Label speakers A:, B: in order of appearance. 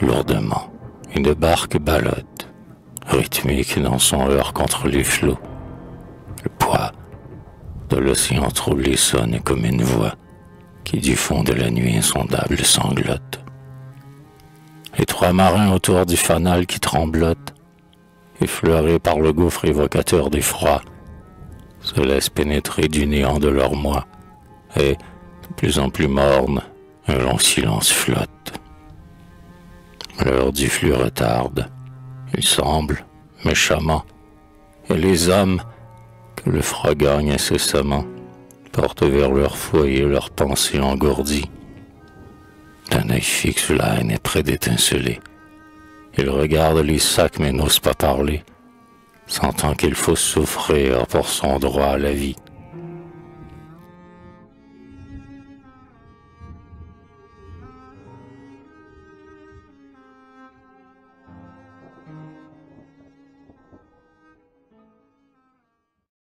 A: lourdement, une barque ballotte, rythmique dans son heurt contre les flots. Le poids de l'océan troublé sonne comme une voix qui du fond de la nuit insondable sanglote. Les trois marins autour du fanal qui tremblotent, effleurés par le gouffre évocateur du froid, se laissent pénétrer du néant de leur moi, et, de plus en plus morne, un long silence flotte. L'heure du flux retarde. Il semble, méchamment, et les hommes, que le froid gagne incessamment, portent vers leur foyer leurs pensées engourdies. D'un œil fixe, la haine est près d'étinceler. Ils regardent les sacs mais n'osent pas parler, sentant qu'il faut souffrir pour son droit à la vie.